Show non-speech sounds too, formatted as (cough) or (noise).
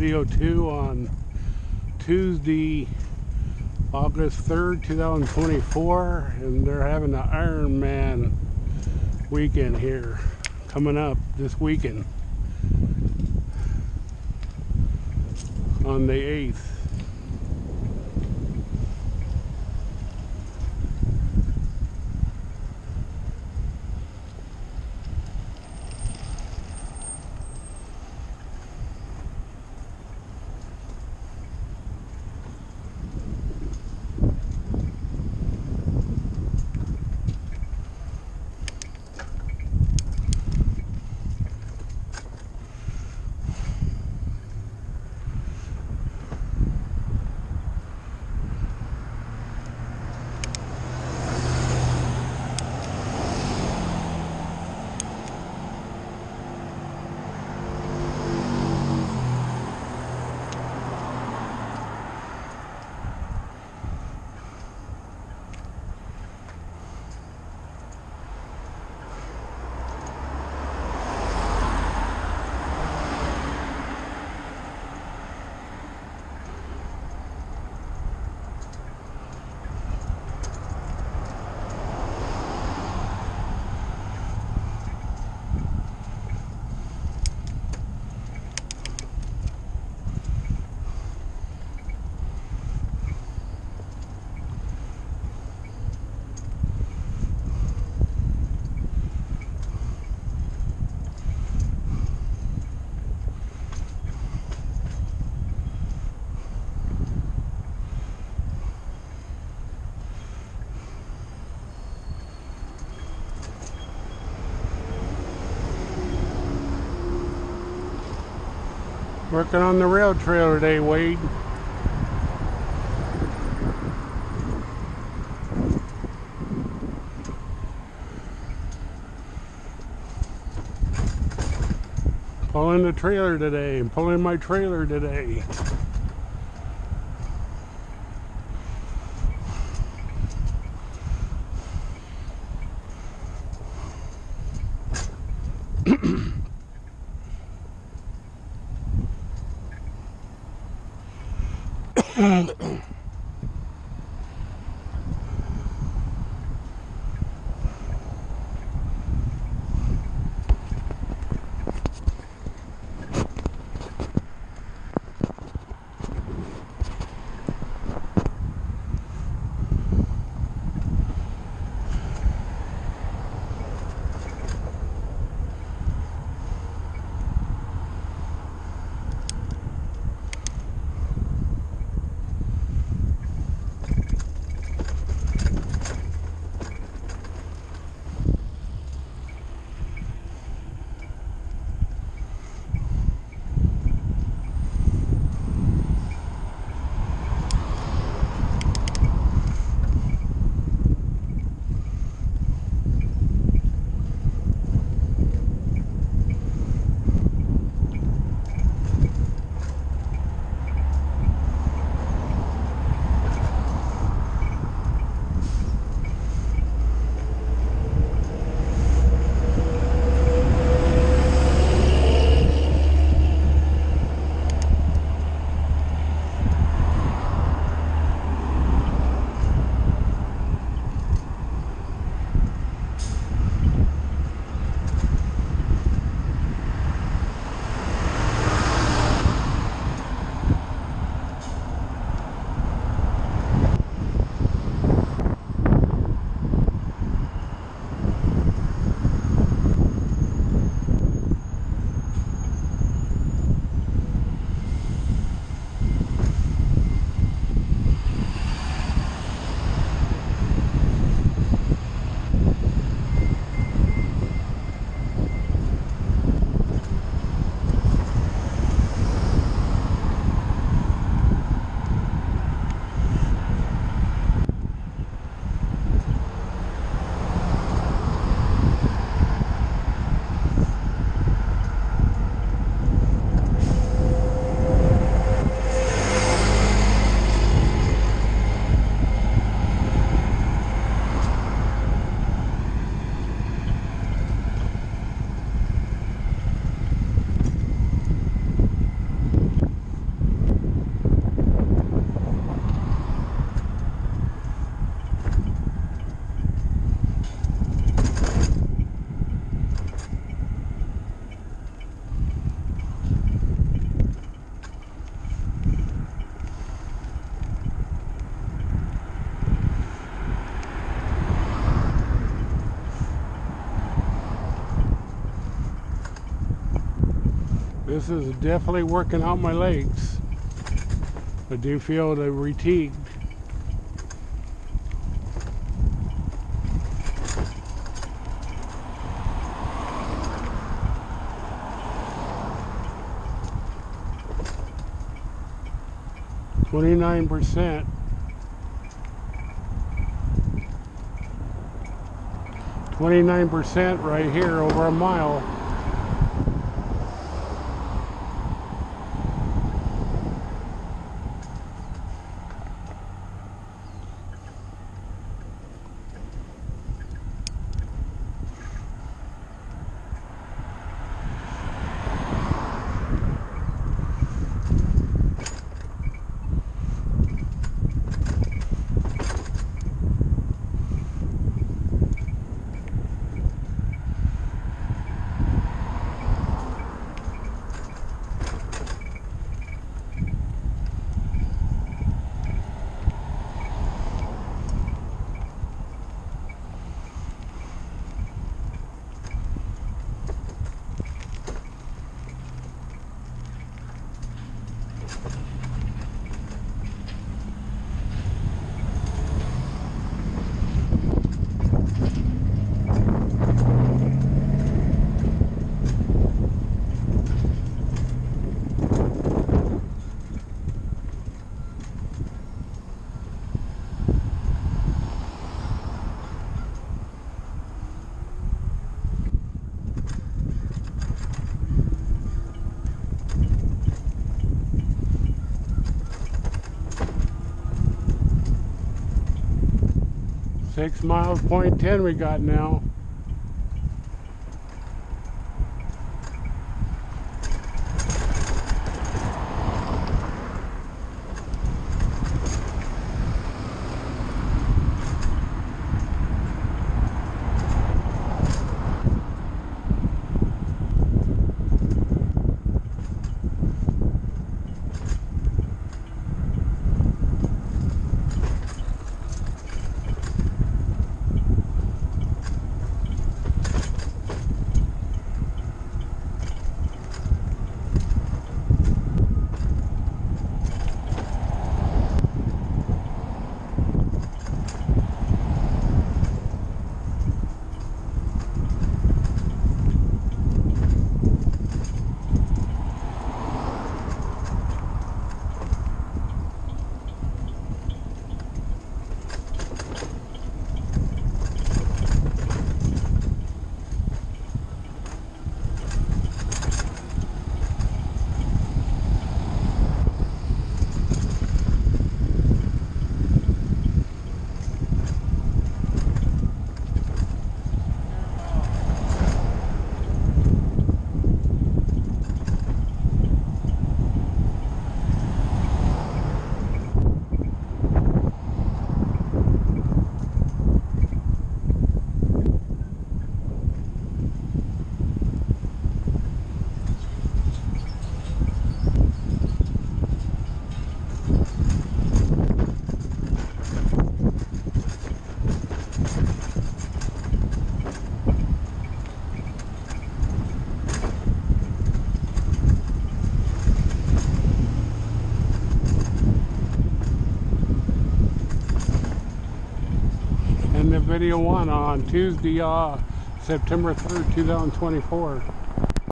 video two on Tuesday, August 3rd, 2024, and they're having the Iron Man weekend here coming up this weekend on the 8th. Working on the rail trailer today, Wade. Pulling the trailer today and pulling my trailer today. (clears throat) This is definitely working out my legs. I do feel the fatigued. Twenty-nine percent. Twenty-nine percent right here over a mile. Six miles, point ten we got now. Video one on Tuesday, uh, September 3rd, 2024.